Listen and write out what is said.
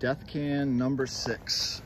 Death can number six.